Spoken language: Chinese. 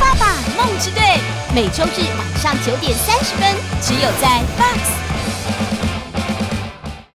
爸爸梦之队》，每周日晚上九点三十分，只有在 Fox。